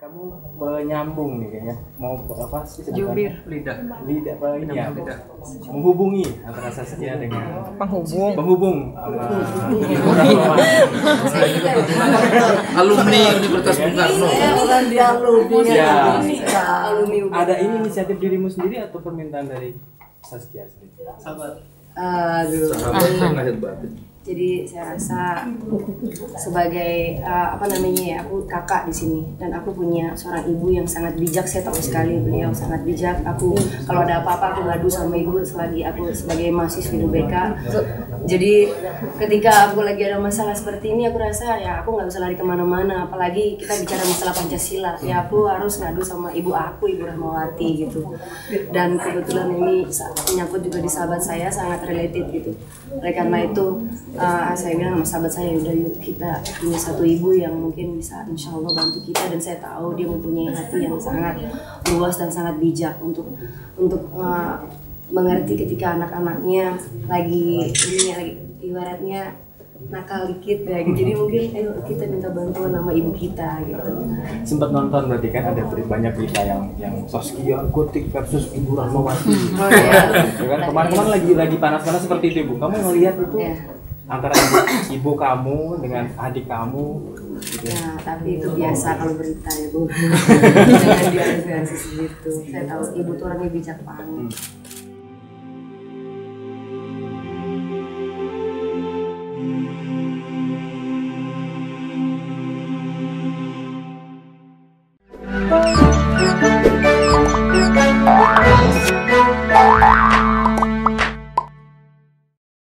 Kamu menyambung nih kayaknya. Mau apa sih Jubir. Lidah. Lidah apa ini ya? Menghubungi antara setia dengan penghubung. Penghubung. Alumni Universitas iya. Bung Karno. Ya. Ada ini inisiatif dirimu sendiri atau permintaan dari Saskia sendiri? Sahabat. Aduh. Sahabat yang jadi saya rasa sebagai uh, apa namanya ya aku kakak di sini dan aku punya seorang ibu yang sangat bijak saya tahu sekali beliau sangat bijak. Aku kalau ada apa-apa aku ngadu sama ibu selagi aku sebagai mahasiswa di UBK jadi ketika aku lagi ada masalah seperti ini aku rasa ya aku nggak bisa lari ke mana-mana. Apalagi kita bicara masalah Pancasila ya aku harus ngadu sama ibu aku ibu Rahmawati gitu. Dan kebetulan ini menyangkut juga di sahabat saya sangat related gitu. Oleh karena itu uh, saya bilang sama sahabat saya udah yuk kita punya satu ibu yang mungkin bisa insya Allah bantu kita. Dan saya tahu dia mempunyai hati yang sangat luas dan sangat bijak untuk untuk uh, mengerti ketika anak-anaknya lagi ini lagi ibaratnya nakal dikit ya gitu. jadi mungkin ayo kita minta bantuan sama ibu kita gitu. Sempat nonton berarti kan ada banyak berita yang yang Saskia Gotik versus Ibu Rahmawati. Oh ya Ya kan? Kemarin-kemarin lagi lagi panas-panas seperti itu ibu kamu ngelihat itu? Ya antara ibu, ibu kamu dengan adik kamu. Gitu. ya tapi itu biasa kalau berita ya bu. Jangan iya. dianggap segitu iya, saya tahu ibu tuh orangnya bijak banget. Hmm.